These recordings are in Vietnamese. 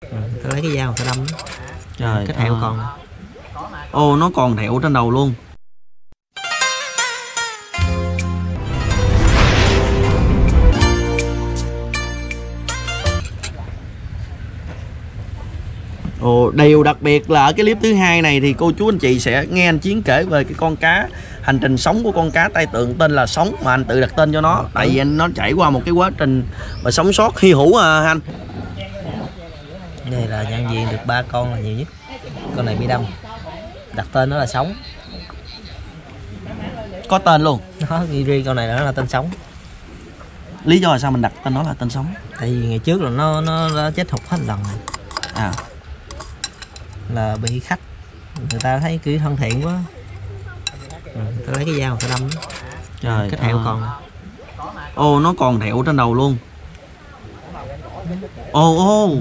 ừ, ta lấy cái dao ta đâm. Trời cái thẹo ơi. còn. Ô nó còn thẹo trên đầu luôn. Ồ, điều đặc biệt là ở cái clip thứ hai này thì cô chú anh chị sẽ nghe anh Chiến kể về cái con cá hành trình sống của con cá. Tai tượng tên là sống mà anh tự đặt tên cho nó. Tại vì anh nó trải qua một cái quá trình mà sống sót hy hữu à anh đây là nhận diện được ba con là nhiều nhất. Con này bị đâm. Đặt tên nó là sống. Có tên luôn? Nó ghi riêng con này nó là tên sống. Lý do là sao mình đặt tên nó là tên sống? Tại vì ngày trước là nó nó đã chết hụt hết lần rồi. À. Là bị khách. Người ta thấy kiểu thân thiện quá. Ừ, ta lấy cái dao ta đâm nó. trời cái thẹo ơi. còn. Ô nó còn thẹo trên đầu luôn. Ô ô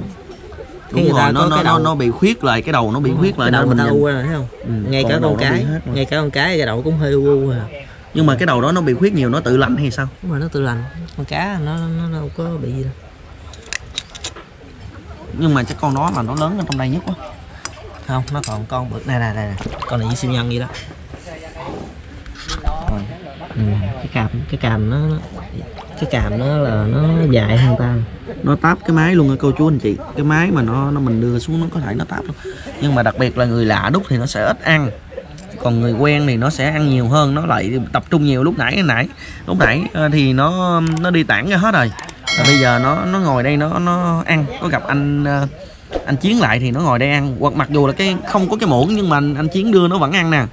Cái đúng người ta rồi nó có nó cái nó đầu- nó bị khuyết lại cái đầu nó bị khuyết lại cái đầu người ta mình u rồi thấy không? Ừ, ngay cả con nó cái rồi. ngay cả con cái cái đầu cũng hơi u u à. Nhưng mà cái đầu đó nó bị khuyết nhiều nó tự lạnh hay sao? Nhưng mà nó tự lành. Con cá nó nó đâu có bị gì đâu. Nhưng mà cái con đó là nó lớn ở trong đây nhất quá. Không nó còn con bự. Này này này này. con này như siêu nhân vậy đó. Ừ, cái càm cái càm nó, nó cái càm nó là nó dài hơn ta. Nó táp cái máy luôn á cô chú anh chị. Cái máy mà nó nó mình đưa xuống nó có thể nó táp luôn. Nhưng mà đặc biệt là người lạ đúc thì nó sẽ ít ăn. Còn người quen thì nó sẽ ăn nhiều hơn nó lại tập trung nhiều lúc nãy nãy lúc nãy à, thì nó nó đi tản ra hết rồi. Và bây giờ nó nó ngồi đây nó nó ăn có gặp anh à, anh chiến lại thì nó ngồi đây ăn. Hoặc mặc dù là cái không có cái muỗng nhưng mà anh, anh chiến đưa nó vẫn ăn nè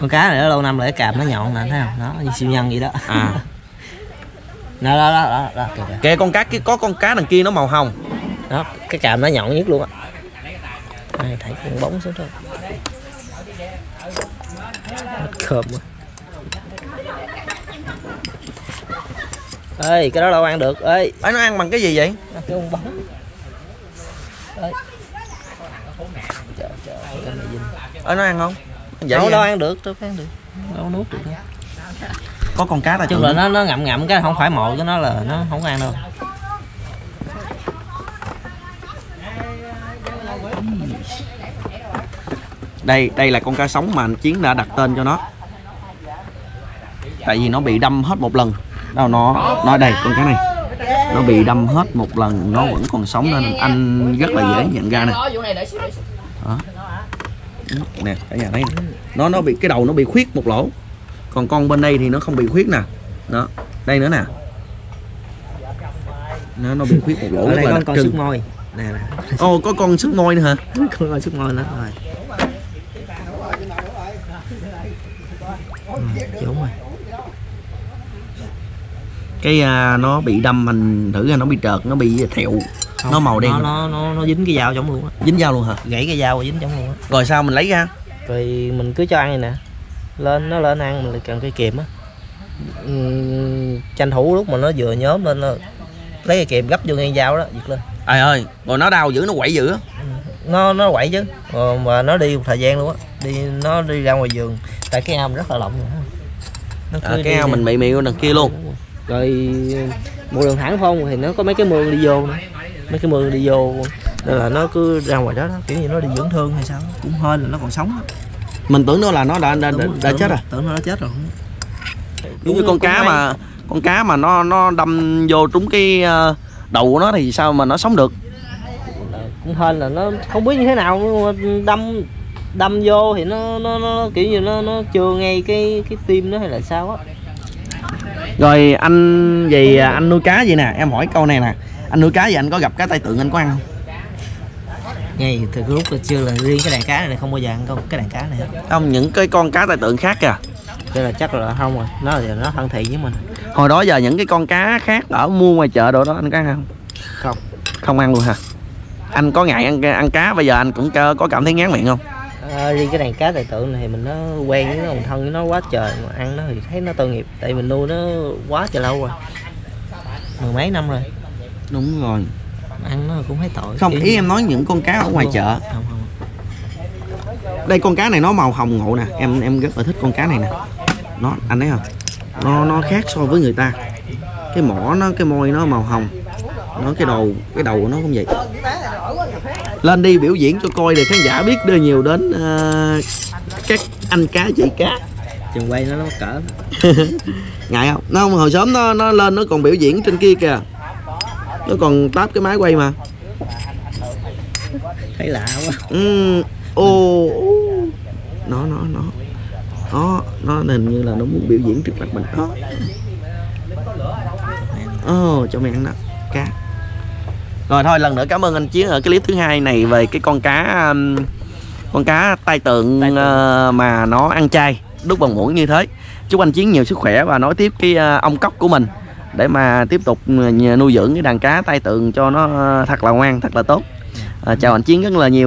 con cá này nó lâu năm lại cái càm nó nhọn nè thấy không? Nó như siêu nhân vậy đó. À. Đó đó đó đó, đó kìa, kìa. kìa con cá kia có con cá đằng kia nó màu hồng. Đó cái càm nó nhọn nhất luôn á. Đây, thấy con bóng xuống thôi. Mất cơm quá. Ê cái đó đâu ăn được? Ê. Ấy nó ăn bằng cái gì vậy? Ăn cái con bóng. Ê. Trời cái này nó ăn không vậy đâu đâu ăn được đâu ăn được. Đâu nuốt được có con cá ta chung là nó nó ngậm ngậm cái không phải mồi của nó là nó không ăn đâu. Đây đây là con cá sống mà anh chiến đã đặt tên cho nó. Tại vì nó bị đâm hết một lần. Đâu nó nó đây con cá này. Nó bị đâm hết một lần nó vẫn còn sống nên anh rất là dễ nhận ra nè. Đó nè cả nhà thấy nè. nó nó bị cái đầu nó bị khuyết một lỗ. Còn con bên đây thì nó không bị khuyết nè. Đó đây nữa nè. Nó nó bị khuyết một lỗ ở đây đặc con trưng sức môi. Nè nè. Ồ có con sức môi nữa hả? Con con sức môi nữa rồi. Ừ, đúng rồi cái à, nó bị đâm mình thử ra nó bị trợt nó bị thẹo nó màu đen nó, nó nó nó dính cái dao giống luôn á. Dính dao luôn hả? Gãy cái dao rồi dính giống luôn á. Rồi sao mình lấy ra? Rồi mình cứ cho ăn này nè. Lên nó lên ăn mình lại cần cây kìm á. Tranh thủ lúc mà nó vừa nhóm lên là lấy cây kìm gấp vô ngay dao đó giật lên. Trời ơi rồi nó đau dữ nó quậy dữ á. Nó nó quậy chứ. Ờ, mà nó đi một thời gian luôn á. Đi nó đi ra ngoài vườn tại cái ao rất là nữa. nó à, cái ao mình bị mịu đằng kia luôn. Rồi. Một đường thẳng phong thì nó có mấy cái mương đi vô nữa mấy cái mương đi vô nên là nó cứ ra ngoài đó, đó kiểu như nó đi dưỡng thương hay sao cũng hên là nó còn sống á. mình tưởng nó là nó đã đã, đã, đã chết rồi. tưởng nó đã chết rồi. Giống như con cá mà con cá mà nó nó đâm vô trúng cái ờ, đầu của nó thì sao mà nó sống được? Cũng hên là nó không biết như thế nào đâm đâm vô thì nó nó, nó kiểu như nó nó chưa ngay cái cái tim nó hay là sao á. Rồi anh gì à, anh nuôi cá gì nè? Em hỏi câu này nè anh nuôi cá gì anh có gặp cá tai tượng anh có ăn không? Ngay từ cái lúc là chưa là riêng cái đàn cá này không bao giờ ăn câu cái đàn cá này. Hết không những cái con cá tai tượng khác kìa. Cho là chắc là không rồi nó là nó thân thiện với mình. Hồi đó giờ những cái con cá khác ở mua ngoài chợ đồ đó anh có ăn không? Không. Không ăn luôn hả? Anh có ngại ăn ăn cá bây giờ anh cũng có cảm thấy ngán miệng không? À, riêng cái đàn cá tài tượng này mình nó quen với nó mình thân với nó quá trời mà ăn nó thì thấy nó tội nghiệp tại mình nuôi nó quá trời lâu rồi. Mười mấy năm rồi đúng rồi. Ăn nó cũng thấy tội. Không ý em nói những con cá ở ngoài Không, chợ. Không không đây con cá này nó màu hồng ngộ nè. Em em rất là thích con cá này nè. Nó anh thấy không? Nó nó khác so với người ta. Cái mỏ nó cái môi nó màu hồng. Nó cái đầu cái đầu của nó cũng vậy. Lên đi biểu diễn cho coi để khán giả biết đưa nhiều đến ờ, các anh cá chị cá. Trường quay nó nó cỡ. Ngại không? Nó không hồi sớm nó nó lên nó còn biểu diễn trên kia kìa nó còn táp cái máy quay mà. Thấy lạ quá. Ừ. Ô nó nó nó. Nó nó hình như là nó muốn biểu diễn trước mặt mình. Đó. Ồ cho mày ăn đó cá. Rồi thôi lần nữa cảm ơn anh chiến ở cái clip thứ hai này về cái con cá um, con cá tai tượng, Tai tượng. ờ, mà nó ăn chay đúc bằng muỗng như thế. Chúc anh chiến nhiều sức khỏe và nói tiếp cái ờ, ong cốc của mình để mà tiếp tục ừ, nuôi dưỡng cái đàn cá tai tượng cho nó ờ, thật là ngoan thật là tốt. À, chào anh chiến rất là nhiều.